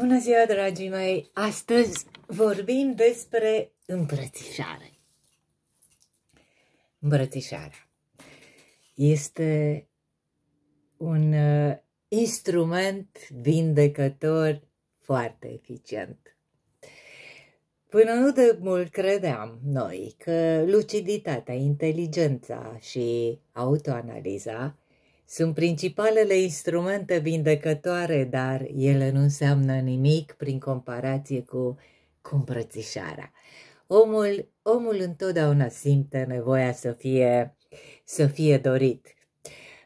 Bună ziua, dragii mei! Astăzi vorbim despre îmbrățișare. Îmbrățișarea este un uh, instrument vindecător foarte eficient. Până nu de mult credeam noi că luciditatea, inteligența și autoanaliza sunt principalele instrumente vindecătoare, dar ele nu înseamnă nimic prin comparație cu, cu îmbrățișarea. Omul, omul întotdeauna simte nevoia să fie, să fie dorit.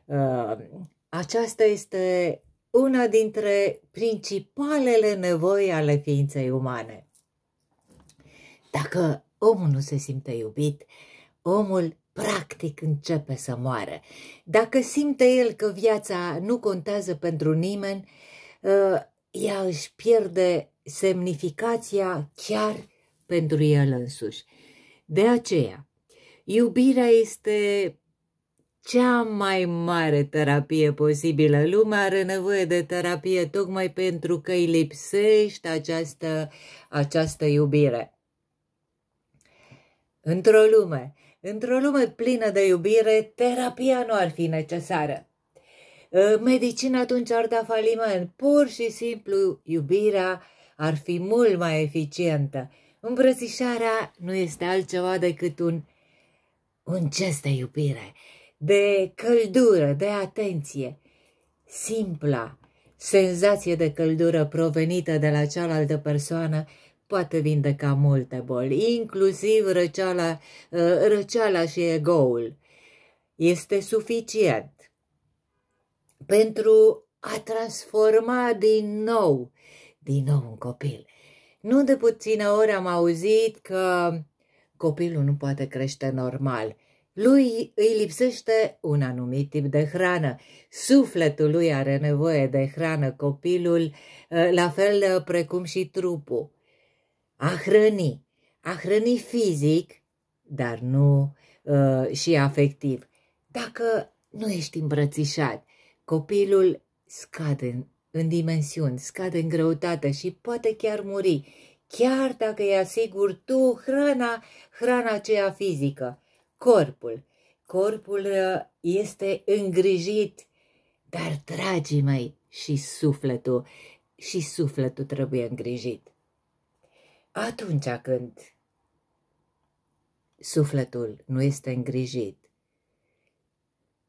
Uh, aceasta este una dintre principalele nevoi ale ființei umane. Dacă omul nu se simte iubit, omul practic începe să moară. Dacă simte el că viața nu contează pentru nimeni, uh, ea își pierde semnificația chiar pentru el însuși. De aceea, iubirea este cea mai mare terapie posibilă. Lumea are nevoie de terapie tocmai pentru că îi lipsește această, această iubire. Într-o lume Într-o lume plină de iubire, terapia nu ar fi necesară. Ă, medicina atunci ar da faliment. Pur și simplu, iubirea ar fi mult mai eficientă. Îmbrățișarea nu este altceva decât un, un gest de iubire, de căldură, de atenție. Simpla senzație de căldură provenită de la cealaltă persoană poate vindeca multe boli, inclusiv răceala, uh, răceala și egoul. Este suficient pentru a transforma din nou, din nou un copil. Nu de puține ori am auzit că copilul nu poate crește normal. Lui îi lipsește un anumit tip de hrană. Sufletul lui are nevoie de hrană, copilul, uh, la fel precum și trupul a hrăni, a hrăni fizic, dar nu uh, și afectiv. Dacă nu ești îmbrățișat, copilul scade în, în dimensiuni, scade în greutate și poate chiar muri, chiar dacă e asigur tu hrana, hrana aceea fizică, corpul. Corpul uh, este îngrijit, dar, dragii mei, și sufletul, și sufletul trebuie îngrijit atunci când sufletul nu este îngrijit.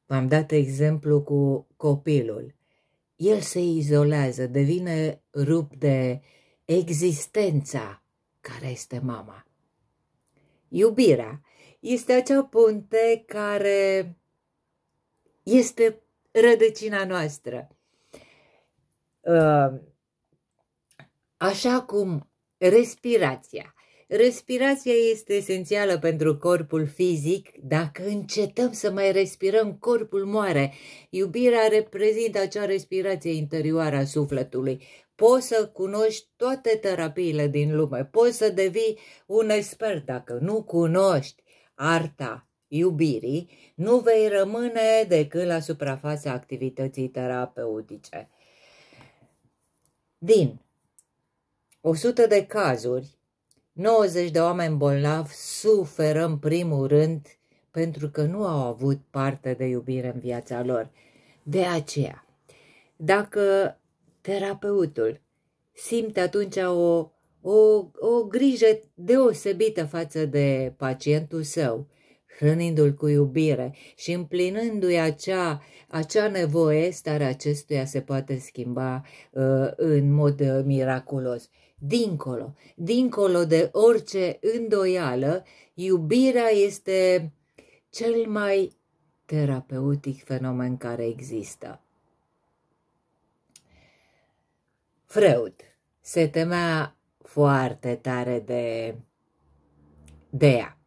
V-am dat exemplu cu copilul. El se izolează, devine rupt de existența care este mama. Iubirea este acea punte care este rădăcina noastră. Uh, așa cum Respirația. Respirația este esențială pentru corpul fizic. Dacă încetăm să mai respirăm, corpul moare. Iubirea reprezintă acea respirație interioară a sufletului. Poți să cunoști toate terapiile din lume, poți să devii un expert dacă nu cunoști arta iubirii, nu vei rămâne decât la suprafața activității terapeutice. Din 100 de cazuri, 90 de oameni bolnavi suferă în primul rând pentru că nu au avut parte de iubire în viața lor. De aceea, dacă terapeutul simte atunci o, o, o grijă deosebită față de pacientul său, hrănindu-l cu iubire și împlinându-i acea, acea nevoie, starea acestuia se poate schimba uh, în mod uh, miraculos dincolo, dincolo de orice îndoială, iubirea este cel mai terapeutic fenomen care există. Freud se temea foarte tare de, de ea.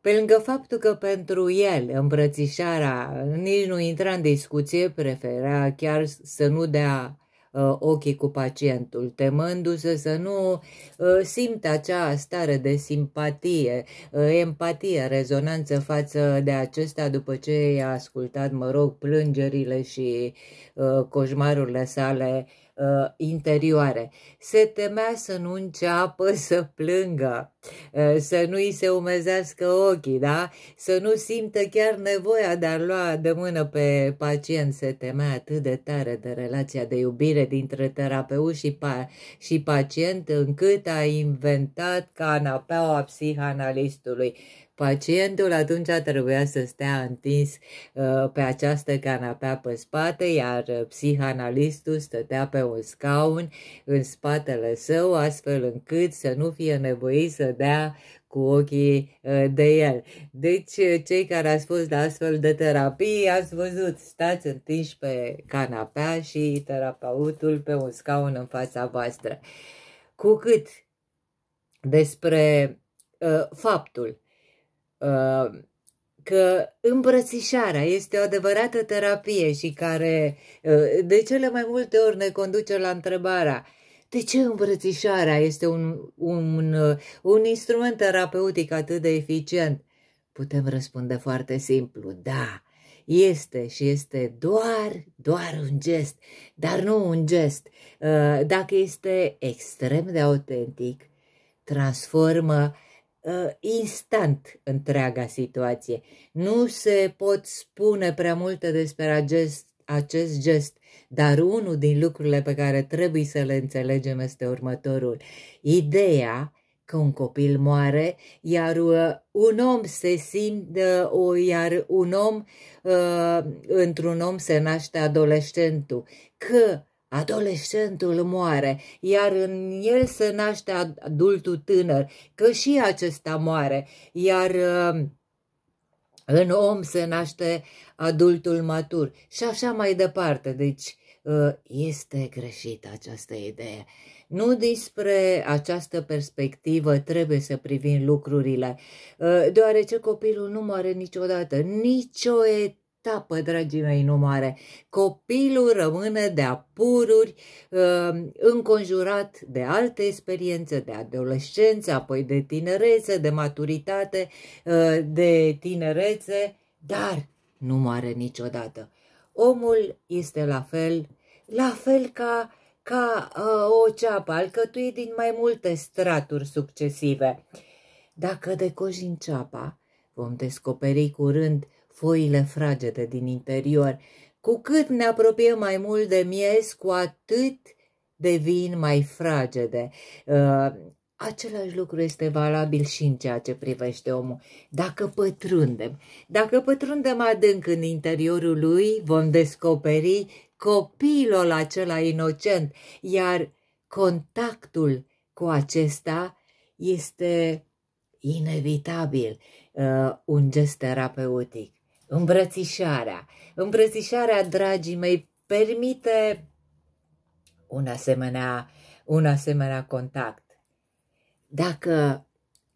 Pe lângă faptul că pentru el îmbrățișarea nici nu intra în discuție, prefera chiar să nu dea uh, ochii cu pacientul, temându-se să nu uh, simte acea stare de simpatie, uh, empatie, rezonanță față de acesta după ce i-a ascultat, mă rog, plângerile și uh, coșmarurile sale uh, interioare. Se temea să nu înceapă să plângă, uh, să nu-i se umezească ochii, da? să nu simtă chiar nevoia de a lua de mână pe pacient. Se temea atât de tare de relația de iubire dintre terapeut și, pa- și pacient încât a inventat canapeaua psihanalistului Pacientul atunci trebuia să stea întins uh, pe această canapea pe spate, iar uh, psihanalistul stătea pe un scaun în spatele său, astfel încât să nu fie nevoit să dea cu ochii uh, de el. Deci, cei care ați fost la astfel de terapii, ați văzut, stați întinși pe canapea și terapeutul pe un scaun în fața voastră. Cu cât despre uh, faptul Uh, că îmbrățișarea este o adevărată terapie și care uh, de cele mai multe ori ne conduce la întrebarea de ce îmbrățișarea este un, un, uh, un instrument terapeutic atât de eficient? Putem răspunde foarte simplu, da, este și este doar, doar un gest, dar nu un gest. Dacă este extrem de autentic, transformă uh, instant întreaga situație. Nu se pot spune prea multe despre acest, acest gest, dar unul din lucrurile pe care trebuie să le înțelegem este următorul. Ideea că un copil moare, iar uh, un om se simte, uh, iar un om, uh, într-un om se naște adolescentul, că Adolescentul moare, iar în el se naște adultul tânăr, că și acesta moare, iar uh, în om se naște adultul matur și așa mai departe. Deci uh, este greșită această idee. Nu despre această perspectivă trebuie să privim lucrurile, uh, deoarece copilul nu moare niciodată, nicio etapă etapă, dragii mei, nu mare. Copilul rămâne de apururi, uh, înconjurat de alte experiențe, de adolescență, apoi de tinerețe, de maturitate, uh, de tinerețe, dar nu moare niciodată. Omul este la fel, la fel ca, ca uh, o ceapă alcătuit din mai multe straturi succesive. Dacă decoși ceapa, vom descoperi curând foile fragede din interior. Cu cât ne apropiem mai mult de miez, cu atât devin mai fragede. Uh, același lucru este valabil și în ceea ce privește omul. Dacă pătrundem, dacă pătrundem adânc în interiorul lui, vom descoperi copilul acela inocent, iar contactul cu acesta este inevitabil uh, un gest terapeutic. Îmbrățișarea. Îmbrățișarea, dragii mei, permite un asemenea, un asemenea contact. Dacă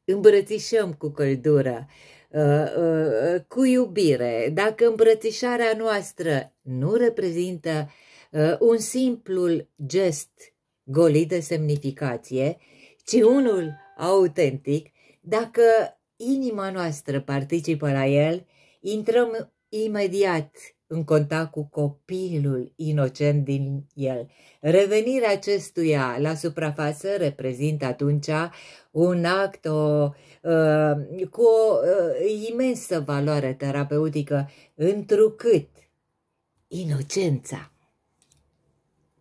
îmbrățișăm cu căldură, uh, uh, cu iubire, dacă îmbrățișarea noastră nu reprezintă uh, un simplu gest golit de semnificație, ci unul autentic, dacă inima noastră participă la el, intrăm imediat în contact cu copilul inocent din el. Revenirea acestuia la suprafață reprezintă atunci un act o, uh, cu o uh, imensă valoare terapeutică, întrucât inocența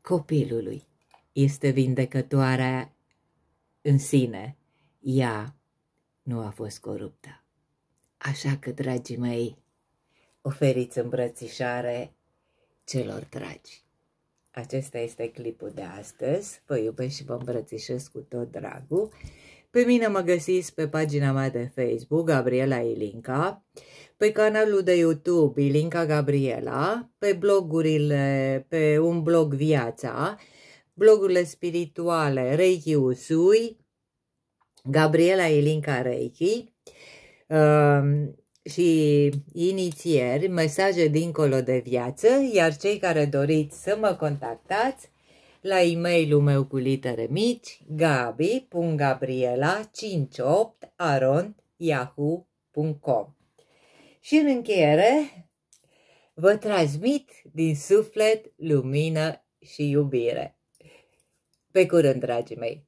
copilului este vindecătoare în sine. Ea nu a fost coruptă. Așa că, dragii mei, oferiți îmbrățișare celor dragi. Acesta este clipul de astăzi. Vă iubesc și vă îmbrățișez cu tot dragul. Pe mine mă găsiți pe pagina mea de Facebook, Gabriela Ilinca, pe canalul de YouTube, Ilinca Gabriela, pe blogurile, pe un blog Viața, blogurile spirituale Reiki Usui, Gabriela Ilinca Reiki, uh, și inițieri, mesaje dincolo de viață, iar cei care doriți să mă contactați, la e-mailul meu cu litere mici, gabi.gabriela58 arond yahoo.com Și în încheiere, vă transmit din suflet lumină și iubire. Pe curând, dragii mei!